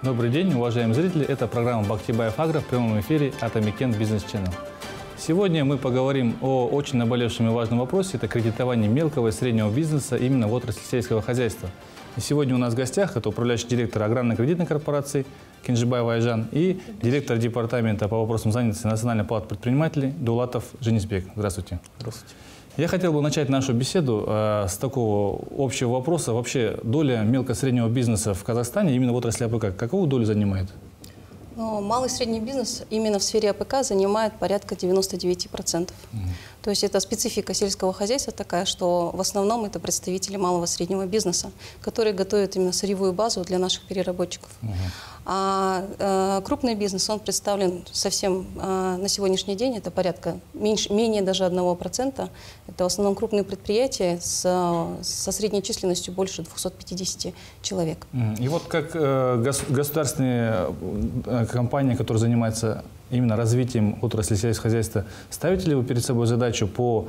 Добрый день, уважаемые зрители. Это программа «Бактибаев Агро» в прямом эфире от Атамекен Business Channel. Сегодня мы поговорим о очень наболевшем и важном вопросе – это кредитование мелкого и среднего бизнеса именно в отрасли сельского хозяйства. И сегодня у нас в гостях это управляющий директор аграрно-кредитной корпорации Кинжибаев Айжан и директор департамента по вопросам занятости Национальной палаты предпринимателей Дулатов Женисбек. Здравствуйте. Здравствуйте. Я хотел бы начать нашу беседу э, с такого общего вопроса. Вообще доля мелко-среднего бизнеса в Казахстане именно в отрасли АПК, какову долю занимает? Но малый и средний бизнес именно в сфере АПК занимает порядка 99%. Угу. То есть это специфика сельского хозяйства такая, что в основном это представители малого и среднего бизнеса, которые готовят именно сырьевую базу для наших переработчиков. Угу. А э, крупный бизнес, он представлен совсем э, на сегодняшний день, это порядка меньше, менее даже 1%. Это в основном крупные предприятия с, со средней численностью больше 250 человек. И вот как э, гос, государственные э, компании, которые занимаются именно развитием отрасли сельского хозяйства, ставите ли вы перед собой задачу по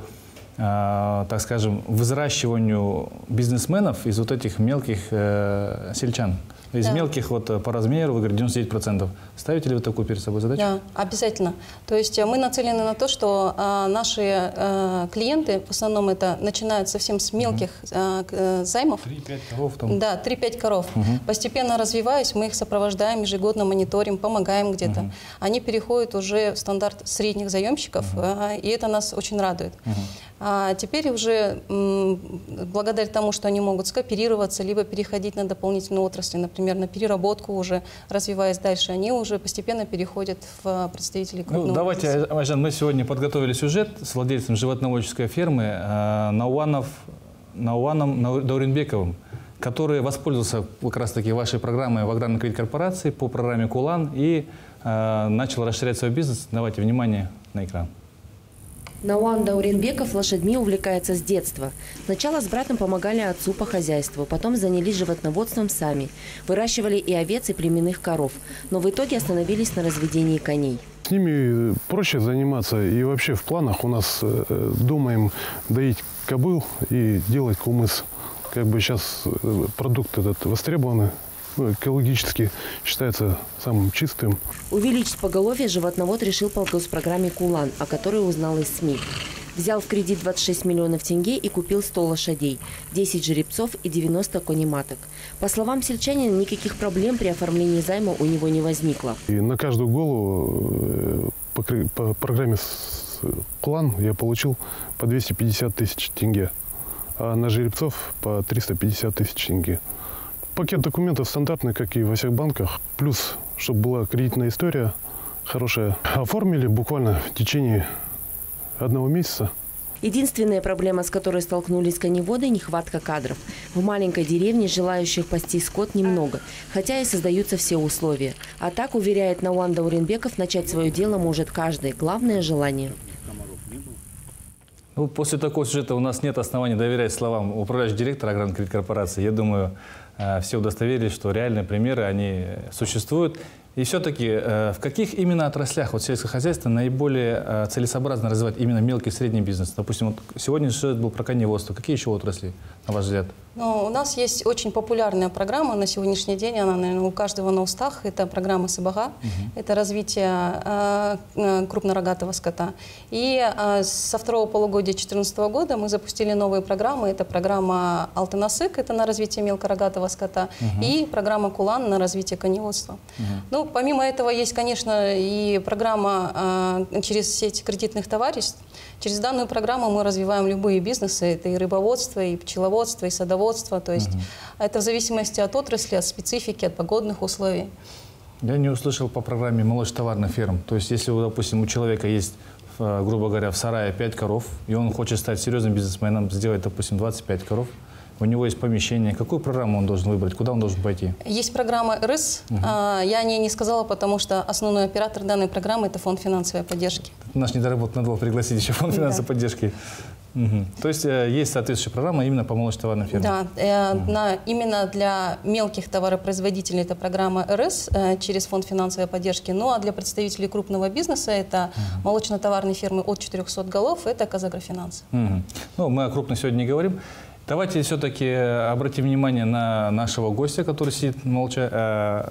так скажем, взращиванию бизнесменов из вот этих мелких э, сельчан? Из да. мелких вот э, по размеру, вы говорите, 99%. Ставите ли вы такую перед собой задачу? Да, обязательно. То есть э, мы нацелены на то, что а, наши а, клиенты, в основном это начинают совсем с мелких а, займов. 3-5 коров там. Да, 3-5 коров. Угу. Постепенно развиваясь, мы их сопровождаем, ежегодно мониторим, помогаем где-то. Угу. Они переходят уже в стандарт средних заемщиков, угу. а, и это нас очень радует. Угу. А теперь уже благодаря тому, что они могут скооперироваться, либо переходить на дополнительные отрасли, например, на переработку уже, развиваясь дальше, они уже постепенно переходят в представителей крупного ну, Давайте, бизнеса. Айжан, мы сегодня подготовили сюжет с владельцем животноводческой фермы э, Науанов, Науаном Дауренбековым, который воспользовался как раз-таки вашей программой в аграрной кредит корпорации по программе «Кулан» и э, начал расширять свой бизнес. Давайте внимание на экран. Науан Дауренбеков лошадьми увлекается с детства. Сначала с братом помогали отцу по хозяйству, потом занялись животноводством сами. Выращивали и овец, и племенных коров. Но в итоге остановились на разведении коней. С ними проще заниматься. И вообще в планах у нас э, думаем доить кобыл и делать кумыс. Как бы сейчас э, продукт этот востребованный ну, экологически считается самым чистым. Увеличить поголовье животновод решил по госпрограмме «Кулан», о которой узнал из СМИ. Взял в кредит 26 миллионов тенге и купил 100 лошадей, 10 жеребцов и 90 конематок. По словам сельчанина, никаких проблем при оформлении займа у него не возникло. И на каждую голову э, по, по программе «Кулан» я получил по 250 тысяч тенге, а на жеребцов по 350 тысяч тенге. Пакет документов стандартный, как и во всех банках. Плюс, чтобы была кредитная история хорошая. Оформили буквально в течение одного месяца. Единственная проблема, с которой столкнулись коневоды – нехватка кадров. В маленькой деревне желающих пасти скот немного, хотя и создаются все условия. А так, уверяет Науан Дауренбеков, начать свое дело может каждый. Главное – желание. Ну, после такого сюжета у нас нет оснований доверять словам управляющего директора аграрной кредит корпорации. Я думаю, э, все удостоверились, что реальные примеры, они существуют. И все-таки э, в каких именно отраслях вот сельского хозяйства наиболее э, целесообразно развивать именно мелкий и средний бизнес? Допустим, вот сегодня сюжет был про коневодство. Какие еще отрасли, на ваш взгляд? Ну, у нас есть очень популярная программа на сегодняшний день, она, наверное, у каждого на устах. Это программа СБГ, угу. это развитие э, э, крупнорогатого скота. И э, со второго полугодия 2014 года мы запустили новые программы. Это программа Алтынасык, это на развитие мелкорогатого скота, угу. и программа Кулан на развитие коневодства. Угу. Ну, помимо этого есть, конечно, и программа э, через сеть кредитных товариществ. Через данную программу мы развиваем любые бизнесы. Это и рыбоводство, и пчеловодство, и садоводство. То есть угу. это в зависимости от отрасли, от специфики, от погодных условий. Я не услышал по программе молочно-товарных ферм. То есть если, допустим, у человека есть э, грубо говоря, в сарае 5 коров, и он хочет стать серьезным бизнесменом, сделать, допустим, 25 коров, у него есть помещение. Какую программу он должен выбрать? Куда он должен пойти? Есть программа РИС. Угу. Я о ней не сказала, потому что основной оператор данной программы – это фонд финансовой поддержки. Наш недоработанный надо было пригласить еще фонд финансовой да. поддержки. Угу. То есть э, есть соответствующая программа именно по молочно-товарным фермам? Да, э, угу. на, именно для мелких товаропроизводителей это программа РС э, через фонд финансовой поддержки. Ну а для представителей крупного бизнеса это угу. молочно-товарные фермы от 400 голов, это Казагрофинанс. Угу. Ну, мы о крупных сегодня не говорим. Давайте все-таки обратим внимание на нашего гостя, который сидит молча. Э,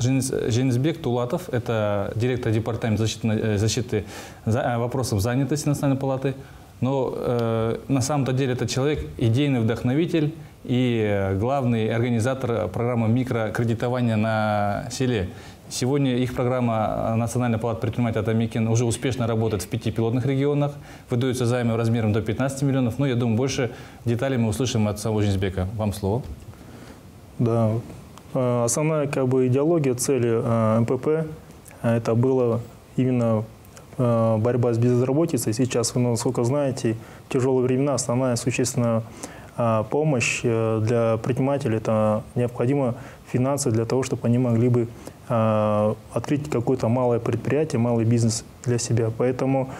Женисбек Тулатов, это директор департамента защиты, э, защиты э, вопросов занятости Национальной палаты. Но э, на самом-то деле это человек, идейный вдохновитель и главный организатор программы микрокредитования на селе. Сегодня их программа Национальная палата предпринимателей Атамикин уже успешно работает в пяти пилотных регионах. Выдаются займы размером до 15 миллионов. Но я думаю, больше деталей мы услышим от самого Женисбека. Вам слово. Да, Э, основная как бы, идеология цели э, МПП э, это было именно борьба с безработицей. Сейчас, вы, насколько знаете, в тяжелые времена основная существенная помощь для предпринимателей – это необходимо финансы для того, чтобы они могли бы открыть какое-то малое предприятие, малый бизнес для себя. Поэтому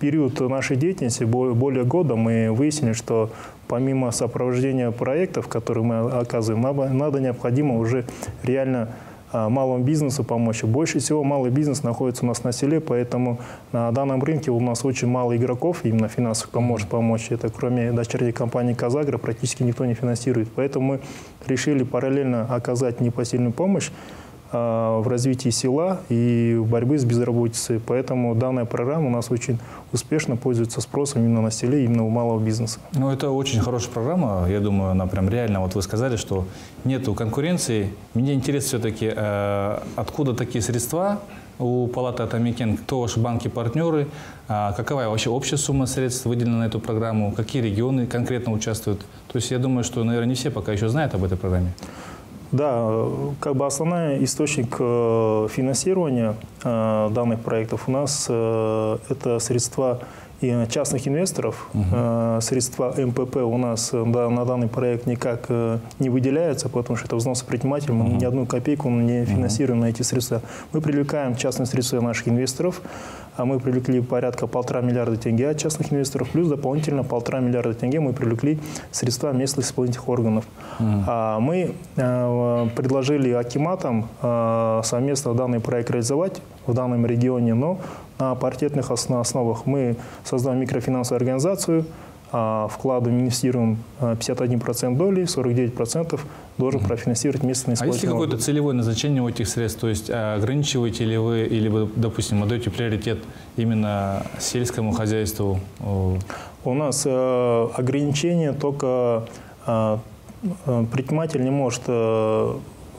период нашей деятельности, более года, мы выяснили, что помимо сопровождения проектов, которые мы оказываем, надо, необходимо уже реально а, малому бизнесу помочь. Больше всего малый бизнес находится у нас на селе, поэтому на данном рынке у нас очень мало игроков, именно финансовых, кто помочь. Это кроме дочерней компании «Казагро» практически никто не финансирует. Поэтому мы решили параллельно оказать непосильную помощь а, в развитии села и в борьбе с безработицей. Поэтому данная программа у нас очень успешно пользуется спросом именно на селе, именно у малого бизнеса. Ну, это очень хорошая программа. Я думаю, она прям реально. Вот вы сказали, что нету конкуренции. Мне интересно все-таки, э, откуда такие средства у палаты Атамикен, кто ваши банки-партнеры, а какова вообще общая сумма средств выделена на эту программу, какие регионы конкретно участвуют. То есть я думаю, что, наверное, не все пока еще знают об этой программе. Да, как бы основной источник э, финансирования э, данных проектов у нас э, это средства частных инвесторов. Угу. Средства МПП у нас да, на данный проект никак не выделяются, потому что это взносы предпринимателей. Мы угу. ни одну копейку не финансируем угу. на эти средства. Мы привлекаем частные средства наших инвесторов а мы привлекли порядка полтора миллиарда тенге от частных инвесторов, плюс дополнительно полтора миллиарда тенге мы привлекли средства местных исполнительных органов. Mm. А мы э, предложили Акиматам э, совместно данный проект реализовать в данном регионе, но на паритетных основах мы создаем микрофинансовую организацию, а вклады инвестируем 51% э, доли, 49% должен профинансировать местный А есть ли какое-то целевое назначение у этих средств? То есть а, ограничиваете ли вы, или вы, допустим, отдаете приоритет именно сельскому хозяйству? У нас э, ограничение только э предприниматель не может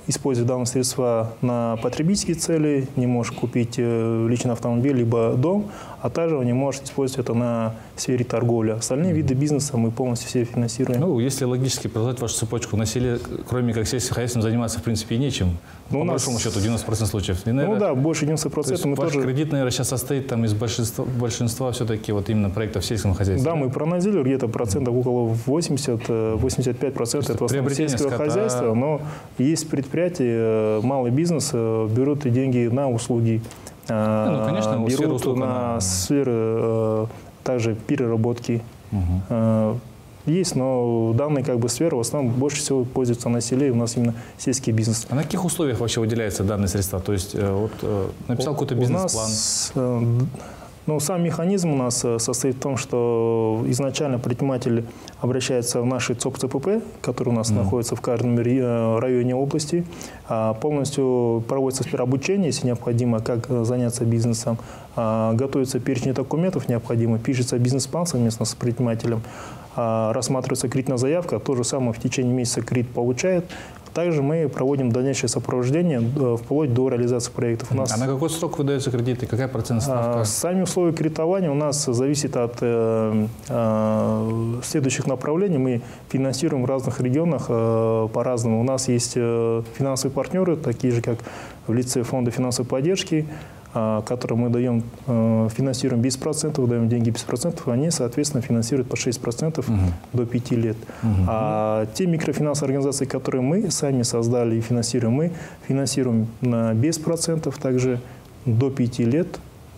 использовать данные средства на потребительские цели, не может купить э, личный автомобиль либо дом, а также он не может использовать это на сфере торговли. Остальные виды бизнеса мы полностью все финансируем. Ну, если логически продолжать вашу цепочку, на селе, кроме как сельским хозяйством, заниматься в принципе и нечем. Ну, по нас... большому счету, 90% случаев. И, наверное, ну да, больше 90%. То есть мы ваш тоже... кредит, наверное, сейчас состоит там из большинства, большинства все-таки вот именно проектов в сельском хозяйстве. Да, мы проанализировали где-то процентов около 80-85% это в основном сельского скота... хозяйства, но есть предприятия, малый бизнес э, берут деньги на услуги. Э, ну, конечно, берут на сферы э, также переработки. Угу. Есть, но данные как бы сферы в основном больше всего пользуются на селе, у нас именно сельский бизнес. А на каких условиях вообще выделяются данные средства? То есть вот написал какой-то бизнес-план? Ну, сам механизм у нас состоит в том, что изначально предприниматель обращается в наши ЦОП-ЦПП, которые у нас mm. находятся в каждом районе области. А полностью проводится обучение, если необходимо, как заняться бизнесом. А, готовится перечень документов необходимых, пишется бизнес-план совместно с предпринимателем, а, рассматривается кредитная заявка, то же самое в течение месяца кредит получает, также мы проводим дальнейшее сопровождение э, вплоть до реализации проектов. У нас, а на какой срок выдаются кредиты? Какая процентная ставка? Сами условия кредитования у нас зависят от э, э, следующих направлений. Мы финансируем в разных регионах по-разному. У нас есть финансовые партнеры, такие же, как в лице фонда финансовой поддержки, а, которые мы даем, э, финансируем без процентов, даем деньги без процентов, они, соответственно, финансируют по 6% угу. до 5 лет. Угу. А те микрофинансовые организации, которые мы сами создали и финансируем, мы финансируем без процентов также до 5 лет.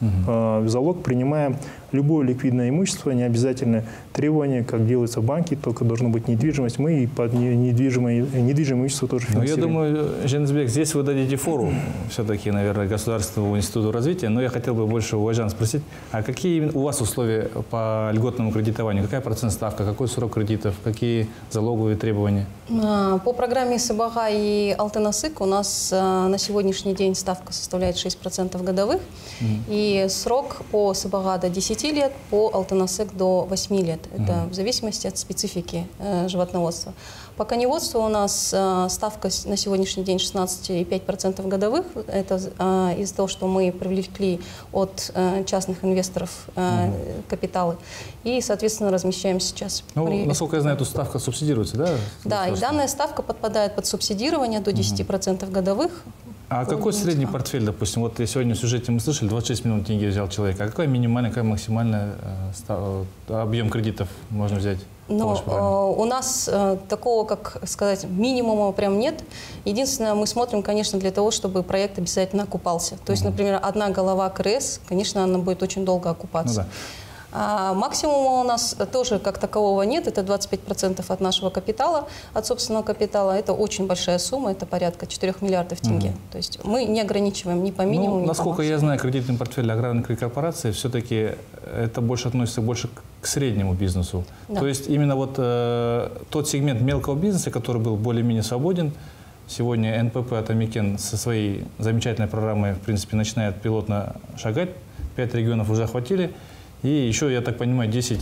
Угу. залог принимаем любое ликвидное имущество, не обязательно требование, как делается в банке, только должна быть недвижимость. Мы и под недвижимое, недвижимое имущество тоже финансируем. Ну, я думаю, Женсбек, здесь вы дадите фору все-таки, наверное, Государственному институту развития, но я хотел бы больше у Ажан спросить, а какие у вас условия по льготному кредитованию? Какая процентная ставка, какой срок кредитов, какие залоговые требования? А, по программе Сабага и Алтынасык у нас а, на сегодняшний день ставка составляет 6% годовых. Mm. И срок по Сабага до 10 лет, по Алтынасык до 8 лет. Это mm. в зависимости от специфики э, животноводства. По коневодству у нас э, ставка на сегодняшний день 16,5% годовых. Это э, из-за того, что мы привлекли от э, частных инвесторов э, угу. капиталы. И, соответственно, размещаем сейчас. Ну, при... насколько я знаю, эта ставка субсидируется, да? Да, и данная ставка подпадает под субсидирование до 10% угу. годовых. А какой средний портфель, допустим, вот сегодня в сюжете мы слышали, 26 миллионов тенге взял человек. А какой минимальный, какой максимальный э, объем кредитов можно взять? Но э, у нас э, такого, как сказать, минимума прям нет. Единственное, мы смотрим, конечно, для того, чтобы проект обязательно окупался. То есть, например, одна голова КРС, конечно, она будет очень долго окупаться. Ну, да. А максимума у нас тоже как такового нет, это 25% от нашего капитала, от собственного капитала. Это очень большая сумма, это порядка 4 миллиардов тенге. Угу. То есть мы не ограничиваем ни по минимуму, ну, ни Насколько по я знаю, кредитный портфель аграрной корпорации все-таки это больше относится больше к среднему бизнесу. Да. То есть именно вот э, тот сегмент мелкого бизнеса, который был более-менее свободен, Сегодня НПП «Атамекен» со своей замечательной программой, в принципе, начинает пилотно шагать. Пять регионов уже охватили. И еще, я так понимаю, 10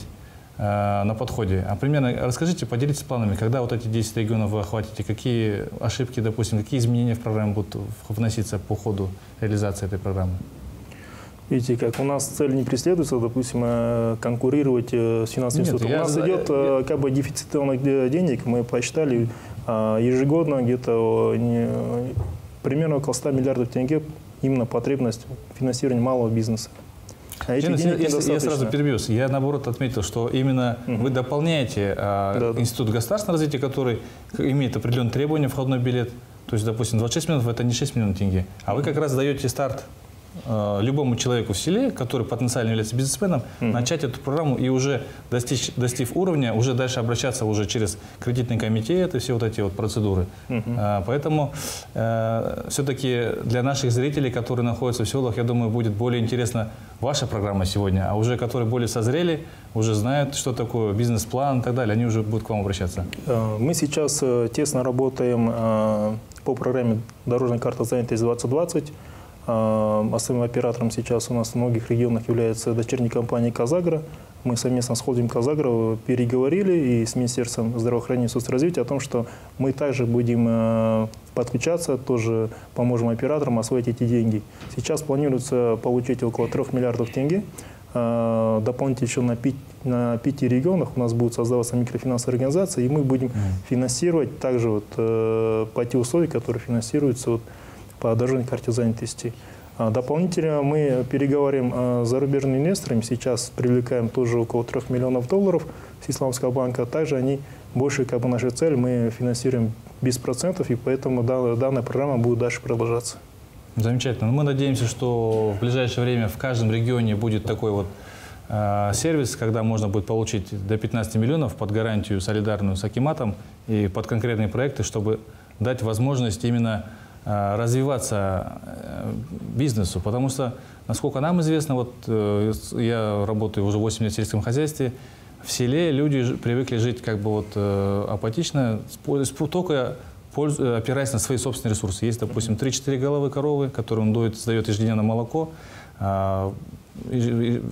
э, на подходе. А примерно расскажите, поделитесь планами, когда вот эти 10 регионов вы охватите, какие ошибки, допустим, какие изменения в программе будут вноситься по ходу реализации этой программы? Видите, как у нас цель не преследуется, допустим, э, конкурировать э, с финансовым Нет, институтом. У нас я, идет я... как бы дефицит денег, мы посчитали ежегодно где-то примерно около 100 миллиардов тенге именно потребность финансирования малого бизнеса. А этих я, я, я сразу перебьюсь. Я, наоборот, отметил, что именно угу. вы дополняете а, да, Институт государственного развития, который имеет определенные требования, входной билет. То есть, допустим, 26 миллионов – это не 6 миллионов тенге. А вы как раз даете старт Э, любому человеку в селе, который потенциально является бизнесменом, mm-hmm. начать эту программу и уже достичь, достиг уровня, уже дальше обращаться уже через кредитный комитет и все вот эти вот процедуры. Mm-hmm. А, поэтому э, все-таки для наших зрителей, которые находятся в селах, я думаю, будет более интересна ваша программа сегодня, а уже которые более созрели, уже знают, что такое бизнес-план и так далее, они уже будут к вам обращаться. Э, мы сейчас э, тесно работаем по программе «Дорожная карта занятости 2020». Основным оператором сейчас у нас в многих регионах является дочерняя компания «Казагра». Мы совместно с холдингом «Казагра» переговорили и с Министерством здравоохранения и соцразвития о том, что мы также будем э, подключаться, тоже поможем операторам освоить эти деньги. Сейчас планируется получить около 3 миллиардов тенге. Э, дополнительно еще на, пяти, на пяти регионах у нас будут создаваться микрофинансовые организации, и мы будем финансировать также вот, э, по те условия, которые финансируются вот, по дорожной карте занятости. А дополнительно мы переговорим а, с зарубежными инвесторами. Сейчас привлекаем тоже около 3 миллионов долларов с Исламского банка. Также они больше, как бы наша цель, мы финансируем без процентов, и поэтому данная программа будет дальше продолжаться. Замечательно. Мы надеемся, что в ближайшее время в каждом регионе будет такой вот э, сервис, когда можно будет получить до 15 миллионов под гарантию солидарную с Акиматом и под конкретные проекты, чтобы дать возможность именно развиваться э, бизнесу, потому что, насколько нам известно, вот э, я работаю уже 8 лет в сельском хозяйстве, в селе люди привыкли жить как бы вот апатично, только опираясь на свои собственные ресурсы. Есть, допустим, 3-4 головы коровы, которые он дует, сдает ежедневно молоко, а,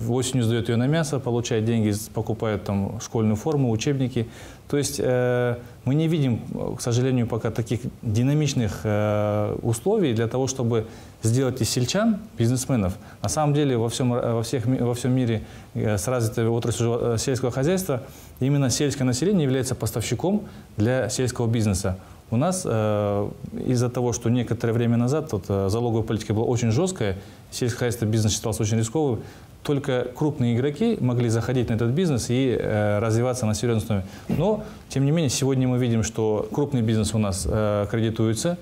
осенью сдает ее на мясо, получает деньги, покупает там школьную форму, учебники. То есть э, мы не видим, к сожалению, пока таких динамичных э, условий для того, чтобы сделать из сельчан бизнесменов. На самом деле во всем, во всех, во всем мире э, с развитой отраслью э, сельского хозяйства именно сельское население является поставщиком для сельского бизнеса. У нас э, из-за того, что некоторое время назад вот, э, залоговая политика была очень жесткая, сельское хозяйство бизнес считался очень рисковым, только крупные игроки могли заходить на этот бизнес и э, развиваться на серьезной основе. Но, тем не менее, сегодня мы видим, что крупный бизнес у нас э, кредитуется,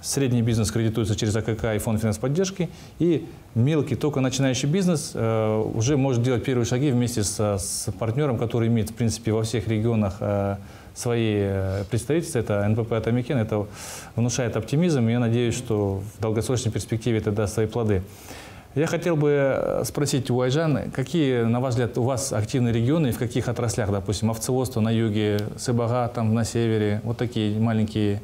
средний бизнес кредитуется через АКК и фонд финанс-поддержки, и мелкий, только начинающий бизнес э, уже может делать первые шаги вместе с, с партнером, который имеет, в принципе, во всех регионах э, свои э, представительства, это НПП «Атамикен», это внушает оптимизм, и я надеюсь, что в долгосрочной перспективе это даст свои плоды. Я хотел бы э, спросить у Айжан, какие, на ваш взгляд, у вас активные регионы и в каких отраслях, допустим, овцеводство на юге, Сыбага там на севере, вот такие маленькие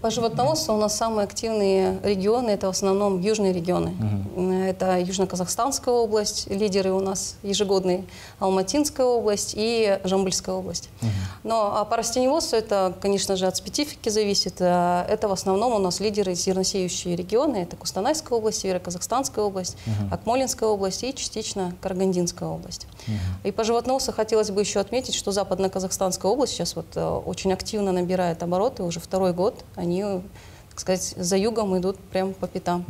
по животноводству у нас самые активные регионы, это в основном южные регионы. Угу. Это Южно-Казахстанская область, лидеры у нас ежегодные, Алматинская область и Жамбыльская область. Угу. Но а по растениеводству это, конечно же, от специфики зависит. Э, это в основном у нас лидеры зерносеющие регионы. Это Кустанайская область, Северо-Казахстанская область, угу. Акмолинская область и частично Карагандинская область. Угу. И по животноводству хотелось бы еще отметить, что Западно-Казахстанская область сейчас вот э, очень активно набирает обороты, уже второй год год они, так сказать, за югом идут прямо по пятам.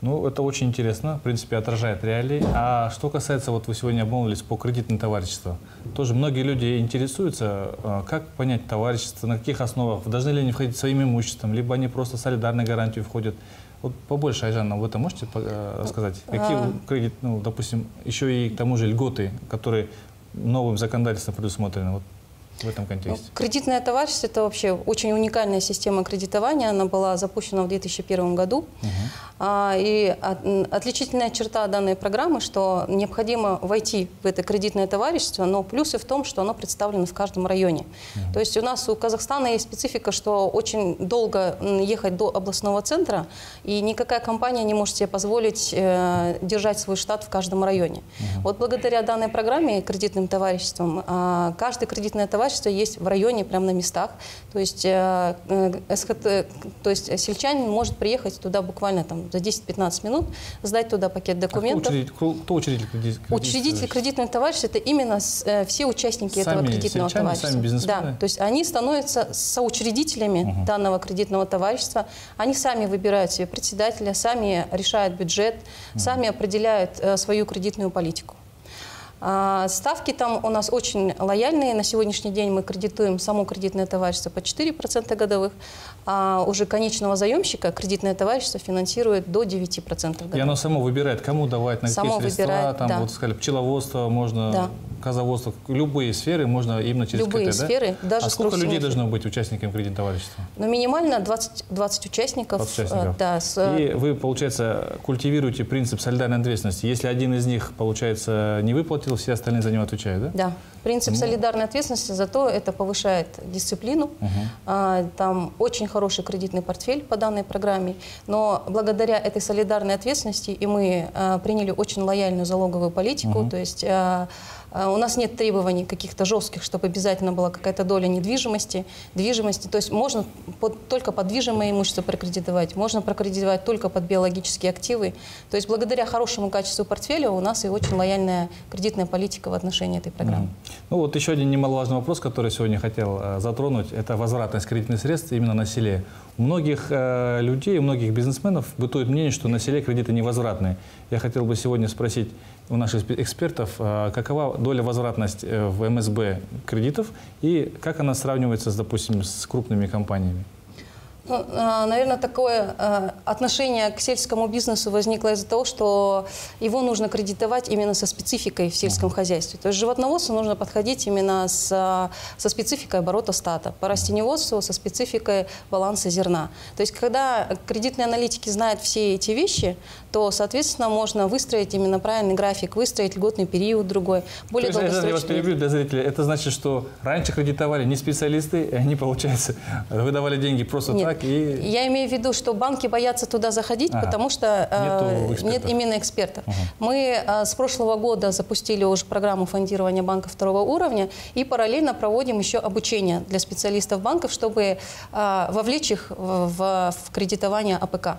Ну, это очень интересно, в принципе, отражает реалии. А что касается, вот вы сегодня обмолвились по кредитным товариществам, тоже многие люди интересуются, а, как понять товарищество, на каких основах, должны ли они входить своим имуществом, либо они просто солидарной гарантию входят. Вот побольше, Айжан, об этом можете э, рассказать? Какие а. кредит, ну, допустим, еще и к тому же льготы, которые новым законодательством предусмотрены? Вот в этом контексте? Кредитное товарищество – это вообще очень уникальная система кредитования. Она была запущена в 2001 году. Угу. А, и отличительная черта данной программы, что необходимо войти в это кредитное товарищество, но плюсы в том, что оно представлено в каждом районе. Mm То есть у нас у Казахстана есть специфика, что очень долго ехать до областного центра, и никакая компания не может себе позволить э, держать свой штат в каждом районе. Mm Вот благодаря данной программе кредитным товариществам, э, каждое кредитное товарищество есть в районе, прямо на местах. То есть, э, э, СХТ, то есть сельчанин может приехать туда буквально там за 10-15 минут, сдать туда пакет документов. А кто, учредитель, кто учредитель кредитного Учредитель кредитного товарищества – это именно с, э, все участники сами этого кредитного товарищества. Сами бизнесмены? Да, то есть они становятся соучредителями угу. данного кредитного товарищества, они сами выбирают себе председателя, сами решают бюджет, угу. сами определяют э, свою кредитную политику. А, ставки там у нас очень лояльные. На сегодняшний день мы кредитуем само кредитное товарищество по 4% годовых, а уже конечного заемщика кредитное товарищество финансирует до 9% годовых. И оно само выбирает, кому давать, на само какие средства, выбирает, там, да. вот сказали, пчеловодство можно, да. Козоводство, любые сферы можно именно через Любые КТ, сферы, да? даже А сколько людей должно быть участниками кредитного товарищества? Ну, минимально 20, 20 участников. 20 участников. Да, с... И вы, получается, культивируете принцип солидарной ответственности. Если один из них, получается, не выплатил, все остальные за него отвечают, да? Да. Принцип ну. солидарной ответственности, зато это повышает дисциплину. Угу. Там очень хороший кредитный портфель по данной программе. Но благодаря этой солидарной ответственности и мы а, приняли очень лояльную залоговую политику. Угу. То есть у нас нет требований каких-то жестких, чтобы обязательно была какая-то доля недвижимости, движимости. То есть можно под, только под движимое имущество прокредитовать, можно прокредитовать только под биологические активы. То есть благодаря хорошему качеству портфеля у нас и очень лояльная кредитная политика в отношении этой программы. Mm. Ну вот еще один немаловажный вопрос, который сегодня хотел э, затронуть, это возвратность кредитных средств именно на селе. У многих э, людей, у многих бизнесменов бытует мнение, что на селе кредиты невозвратные. Я хотел бы сегодня спросить у наших экспертов, э, какова доля возвратности э, в МСБ кредитов и как она сравнивается, с, допустим, с крупными компаниями? Ну, а, наверное, такое а, отношение к сельскому бизнесу возникло из-за того, что его нужно кредитовать именно со спецификой в сельском хозяйстве. То есть животноводству нужно подходить именно с, со спецификой оборота стата, по растениеводству со спецификой баланса зерна. То есть когда кредитные аналитики знают все эти вещи, то, соответственно, можно выстроить именно правильный график, выстроить льготный период другой, более то есть, Я вас перебью для зрителей. Это значит, что раньше кредитовали не специалисты, и они, получается, выдавали деньги просто Нет. так, так и... Я имею в виду, что банки боятся туда заходить, ага. потому что э, нет именно экспертов. Ага. Мы э, с прошлого года запустили уже программу фондирования банков второго уровня и параллельно проводим еще обучение для специалистов банков, чтобы э, вовлечь их в, в, в кредитование АПК.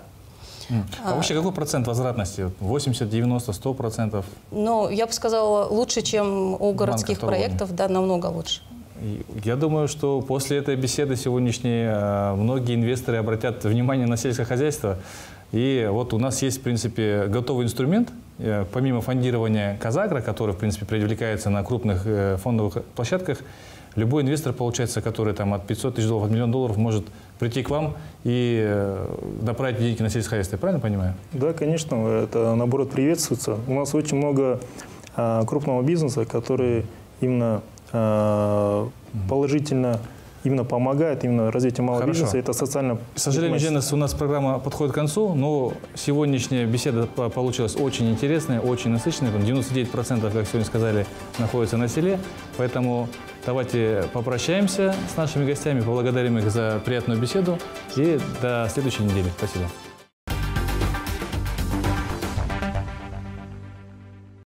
А вообще какой процент возвратности? 80, 90, 100 процентов? Ну, я бы сказала, лучше, чем у городских проектов, да, намного лучше. Я думаю, что после этой беседы сегодняшней э, многие инвесторы обратят внимание на сельское хозяйство. И вот у нас есть, в принципе, готовый инструмент, э, помимо фондирования Казагра, который, в принципе, привлекается на крупных э, фондовых площадках, любой инвестор, получается, который там от 500 тысяч долларов, от миллиона долларов может прийти к вам и направить деньги на сельское хозяйство. Я правильно понимаю? Да, конечно, это наоборот приветствуется. У нас очень много а, крупного бизнеса, который именно положительно именно помогает именно развитию малого Хорошо. бизнеса. Это социально... К сожалению, Денис, у нас программа подходит к концу, но сегодняшняя беседа по- получилась очень интересная, очень насыщенная. Там 99%, как сегодня сказали, находится на селе. Поэтому давайте попрощаемся с нашими гостями, поблагодарим их за приятную беседу и до следующей недели. Спасибо.